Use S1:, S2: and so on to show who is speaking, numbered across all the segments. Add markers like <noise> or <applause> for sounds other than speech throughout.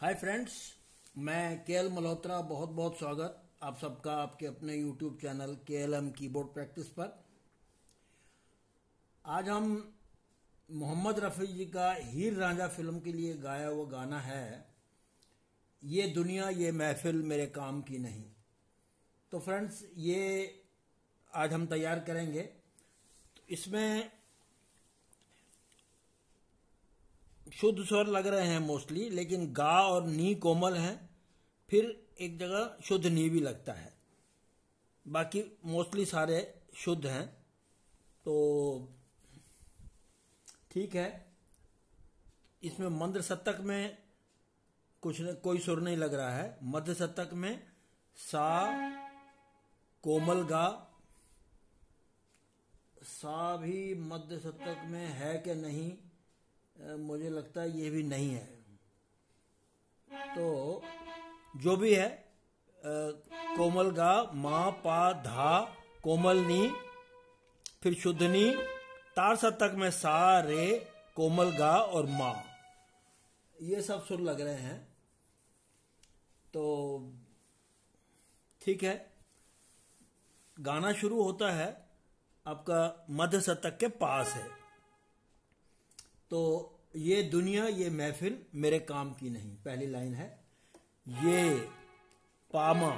S1: Hi friends मैं के L Malhotra बहुत बहुत स्वागत आप सबका आपके अपने यूट्यूब चैनल के एल एम कीबोर्ड प्रैक्टिस पर। आज हम मोहम्मद रफ़ी जी का हीर रांझा फ़िल्म के लिए गाया हुआ गाना है, ये दुनिया, ये महफिल मेरे काम की नहीं। तो फ्रेंड्स ये आज हम तैयार करेंगे। तो इसमें शुद्ध स्वर लग रहे हैं मोस्टली लेकिन गा और नी कोमल हैं फिर एक जगह शुद्ध नी भी लगता है। बाकी मोस्टली सारे शुद्ध हैं तो ठीक है। इसमें मंद्र शतक में कुछ न, कोई सुर नहीं लग रहा है। मध्य शतक में सा कोमल गा। सा भी मध्य शतक में है कि नहीं? मुझे लगता है ये भी नहीं है। तो जो भी है कोमल गा, मा, पा, धा, कोमल नी, फिर शुद्धनी तार शतक में सा, रे, कोमल गा और मा। ये सब सुर लग रहे हैं। तो ठीक है। गाना शुरू होता है, आपका मध्य शतक के पास है। तो ये दुनिया, ये महफिल मेरे काम की नहीं। पहली लाइन है, ये पामा,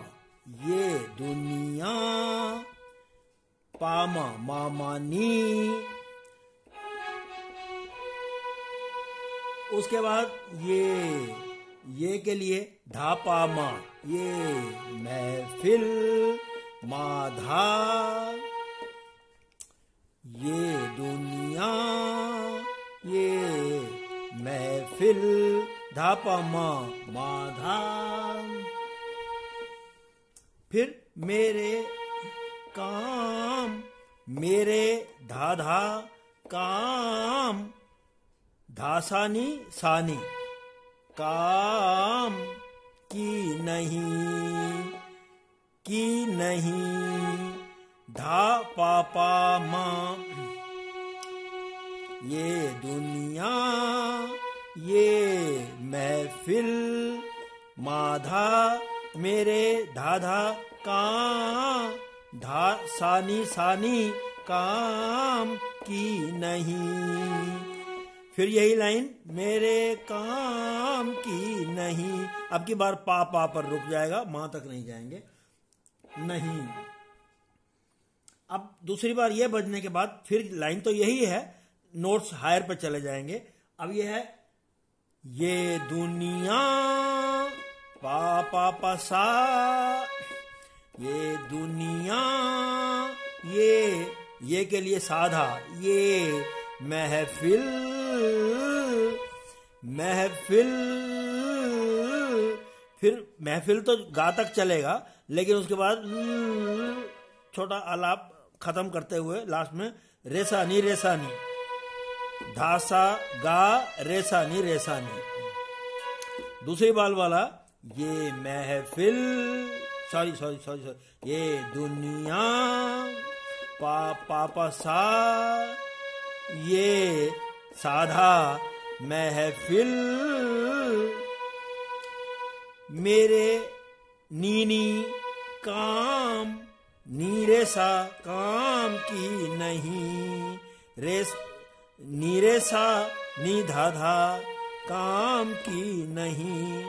S1: ये दुनिया, पामा मामानी। उसके बाद ये ये के लिए धा पामा, ये महफिल माधा। ये दुनिया ये महफिल धापा मा माधा फिर मेरे काम, मेरे धाधा काम, धासानी सानी काम की नहीं की नहीं। धा पापा माँ ये दुनिया, ये महफिल, माधा मेरे धाधा का धा सानी सानी काम की नहीं। फिर यही लाइन, मेरे काम की नहीं। अब की बार पा पा पर रुक जाएगा, माँ तक नहीं जाएँगे। नहीं। अब दूसरी बार यह बजने के बाद फिर लाइन तो यही है नोट्स हायर पर चले जाएँगे। अब ये है, ये दुनिया पा पा पा सा ये दुनिया, ये ये के लिए साधा, ये महफिल महफिल, फिर महफिल तो गा तक चलेगा, लेकिन उसके बाद छोटा आलाप खत्म करते हुए, लास्ट में, रेसानी रेसानी। धासा, गा, रेसानी रेसानी। दूसरी बाल वाला, ये महफिल सॉरी सॉरी सॉरी सॉरी ये दुनिया, पा, पापा सा, ये साधा महफिल। मेरे नीनी काम, नीरे सा काम की नहीं, रेस नीरे सा नी धाधा काम की नहीं।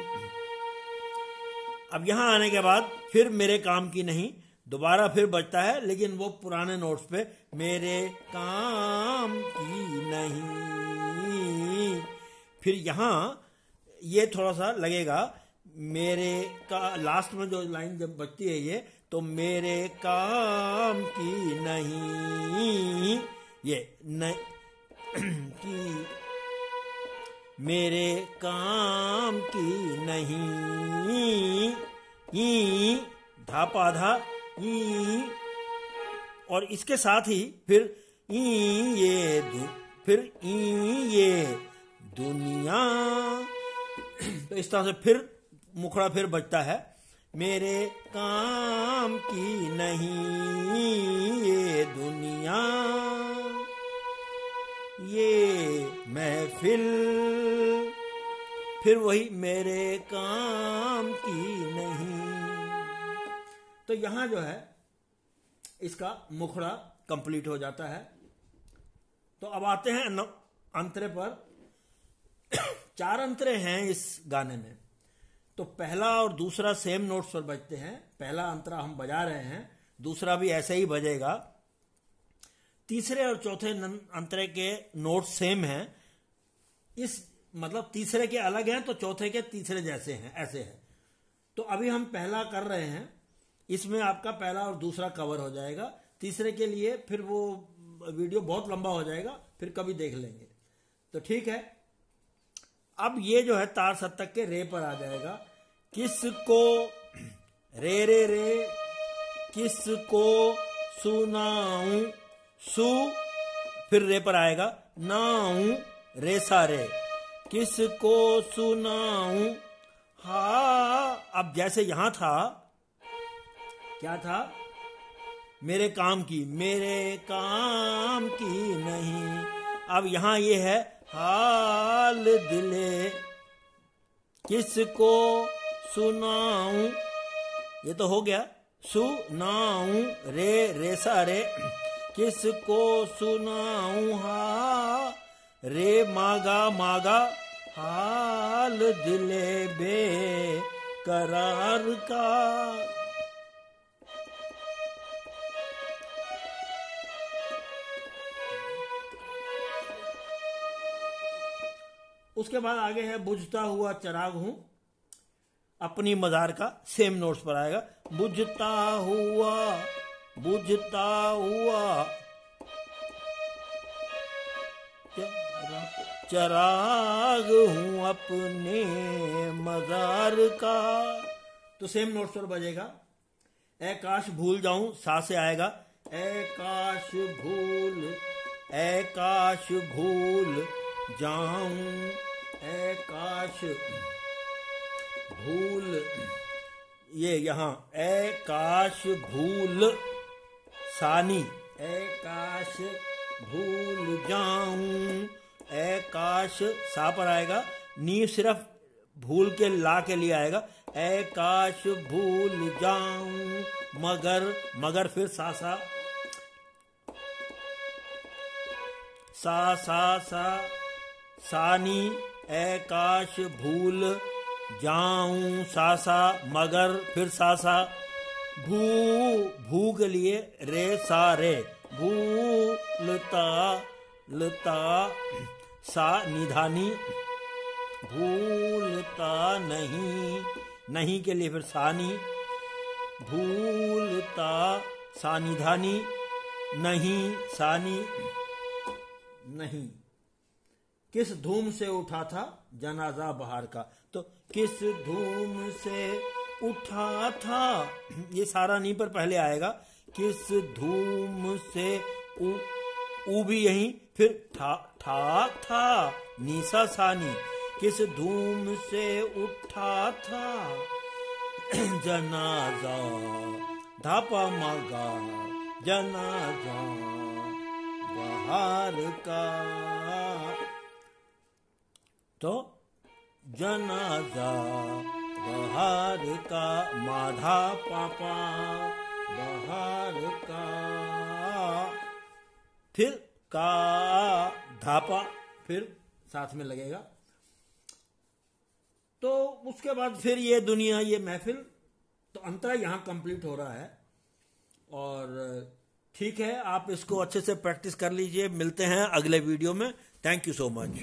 S1: अब यहाँ आने के बाद फिर मेरे काम की नहीं, दोबारा फिर बचता है, लेकिन वो पुराने नोट्स पे, मेरे काम की नहीं। फिर यहाँ ये थोड़ा सा लगेगा, मेरे का लास्ट में जो लाइन जब बचती है ये तो मेरे काम की नहीं। ये, नहीं। <clears throat> कि मेरे काम की नहीं धापा धा ई और इसके साथ ही फिर ई ये दु, फिर ई ये दुनिया। <clears throat> तो इस तरह से फिर मुखड़ा फिर बजता है मेरे काम की नहीं ये दुनिया। महफिल फिर वही मेरे काम की नहीं। तो यहाँ जो है, इसका मुखड़ा कंप्लीट हो जाता है। तो अब आते हैं अंतरे पर। चार अंतरे हैं इस गाने में। तो पहला और दूसरा सेम नोट्स पर बजते हैं। पहला अंतरा हम बजा रहे हैं। दूसरा भी ऐसे ही बजेगा। तीसरे और चौथे अंतरे के नोट सेम हैं। इस मतलब तीसरे के अलग हैं तो चौथे के तीसरे जैसे हैं, ऐसे हैं। तो अभी हम पहला कर रहे हैं, इसमें आपका पहला और दूसरा कवर हो जाएगा। तीसरे के लिए फिर वो वीडियो बहुत लंबा हो जाएगा, फिर कभी देख लेंगे। तो ठीक है, अब ये जो है तार सप्तक के रे पर आ जाएगा। किसको रे रे रे, किसको सुनाऊं, सु, फिर रे पर आएगा। नाऊ रे सारे, किसको सुनाऊं? हा, अब जैसे यहाँ था, क्या था? मेरे काम की, मेरे काम की नहीं। अब यहाँ ये है, हाल दिले, किसको सुनाऊं? ये तो हो गया, सुनाऊं रे रेसा रे किसको सुनाऊं? हा रे मागा मागा, हाल दिले बे करार का। उसके बाद आगे है, बुझता हुआ चराग हूँ। अपनी मजार का सेम नोट्स पर आएगा। बुझता हुआ बुझता हुआ चराग हूँ अपने मजार का। तो सेम नोट पर बजेगा। ए काश भूल जाऊँ, सा से आएगा। ए काश भूल, ए काश भूल जाऊँ। ए काश भूल, ये यहाँ। ए काश भूल सानी। ए काश भूल जाऊँ। ए काश सा पर आएगा। नी सिर्फ़ भूल के ला के लिए आएगा। ए काश भूल जाऊँ। मगर मगर फिर सा सा सा सा सा सानी काश भूल जाऊँ। सा सा मगर फिर सासा। भू भू के लिए रे, सा, रे। भूलता, लता, सा निधानी। भूलता नहीं नहीं के लिए फिर सानी। भूलता सानिधानी नहीं, सानी। नहीं। किस धूम से उठा था जनाजा बहार का? तो किस धूम से उठा था? ये सारा नी पर पहले आएगा। किस धूम से उ, उ भी यही? फिर ठा ठा था नीसा सानी। किस धूम से उठा था? <clears throat> जनाजा धापा मगा जनाजा बाहर का। तो जनाजा बाहर का माधा पापा। बहार का फिर का, धापा, फिर साथ में लगेगा। तो उसके बाद फिर ये दुनिया, ये महफिल तो अंतरा यहाँ कंप्लीट हो रहा है। और ठीक है, आप इसको अच्छे से प्रैक्टिस कर लीजिए। मिलते हैं अगले वीडियो में। Thank you so much